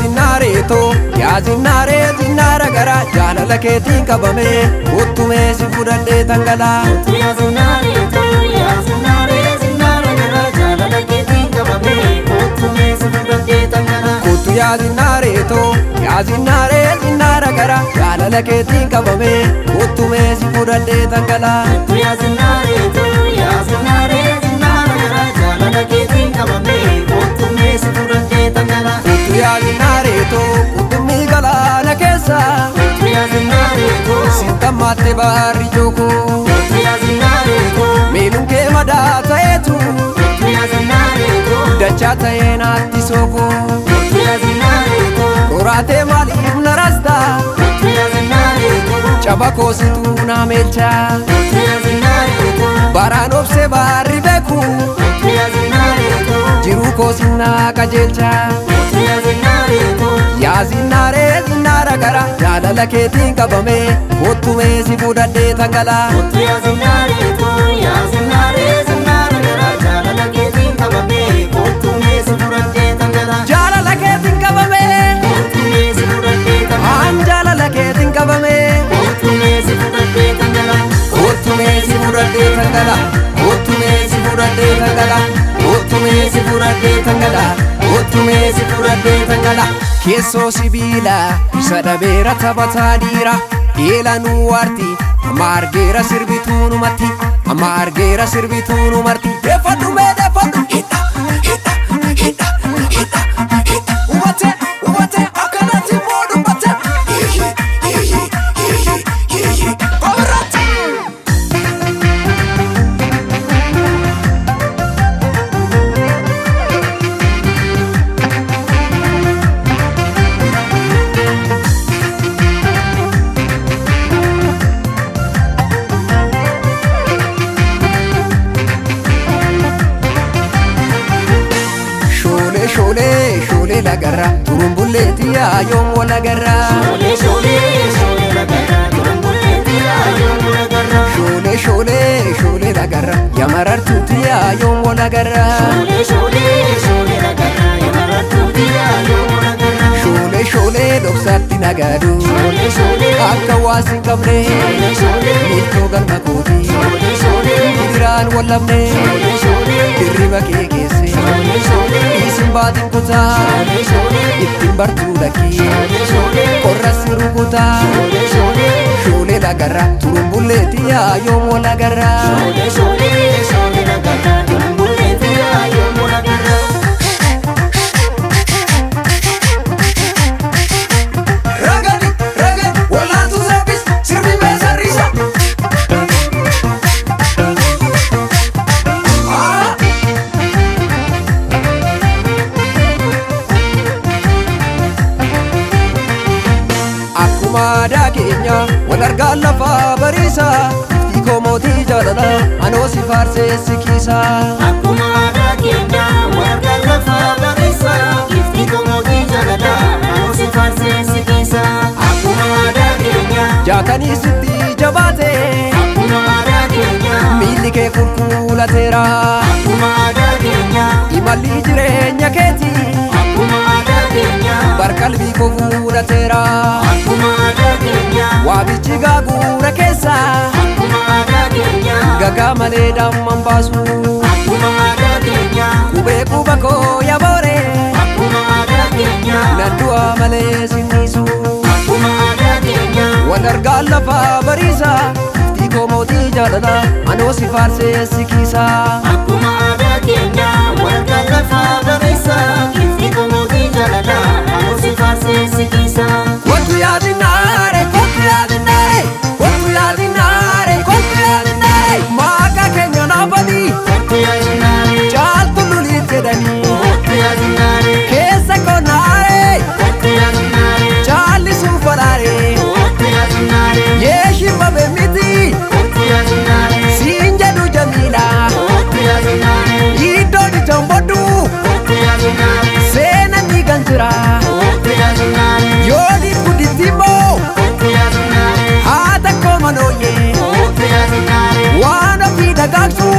zinnaareetoo yaa zinnaaree zinnaara garaa jaalala keetiin qabame kottumee si fudhadhee tangalaa Yaa zinaareetu yaa zinaaree zinaara gara jaalala keetiin qabame kottumee si fudhadhee tangalaa. Kottu yaa zinnaareetoo guutuu Yaasinnaa reesinnaa dhagara jaalala keetiin qabame uttumee si fudhadhee dhangalaa. Yaasinnaa reetuu yaasinnaa reesinnaa dhagara jaalala keetiin qabame uttumee si fudhadhee dhangalaa. Yaasinnaa reetuu qurxummii galaana keessa. Yaasinnaa reetuu sintammaatti baarri jookuu. Yaasinnaa reetuu miiluun kee madaa ta'eetu. Yaasinnaa reetuu dachaa ta'ee naatti sookuu. costu una meccia Baraan obse baarri beeku jiru koo sinnaa qajeelcha Yaa sinnaaree sinnaara gara jaalala keetiin qabame kottumee si fudhadhee tangalaa. tumee si fudhadhee dhangalaa keessoo sibiilaa isa dhabeera taphataa dhiiraa eelanuu waartii amma argeera sirbituunumatti amma argeera sirbituunumarti deeffadhuma. Shoolee lagarra turumbulleetti yaayoon walagarra Shoolee shoolee shoolee lagarraa turumbulleetti yaayoon walagarraa. Shoolee shoolee shoolee lagarra yamarartuutti yaayoon walagarra Shoolee shoolee shoolee lagarraa yamarrattuutti yaayoon walagarraa. Shoolee shoolee dhoksaatti nagaadu Shoolee shoolee akka waas hin qabne shoolee shoolee miiltoo galma kooti shoolee shoolee Diraan wallabne shoolee shoolee dirriba kee keesse shoolee shoolee den gutar, jorri gintzi barku daki, jorri korazio gutar, jorri, jorri da garra trumbuletia yon nagarra, wal argaa lafaa bariisa iftii koo mootii jaalala anoo si faarsee si kiisa. Akkuma aadaa keenya warra lafa barreessa ifti komootii jaalala ansi faarsee si keessa. Akkuma aadaa keenya Jaatanii sitti jabaate akkuma aadaa keenya miilli kee qulqullateera. akkuma aadaa keenya Imalli jireenya keetii akkuma aadaa keenya barqalbii koo fuudhateera. Gagaa malee damman baasu. akkuma aadaa keenya Qubee quba koo yaboore akkuma aadaa keenya nan du'a malee sinniisu. akkuma aadaa keenya Wal lafaa bariisa iftii koo mootii jaalala anoo si faarsee si kiisa. the dogs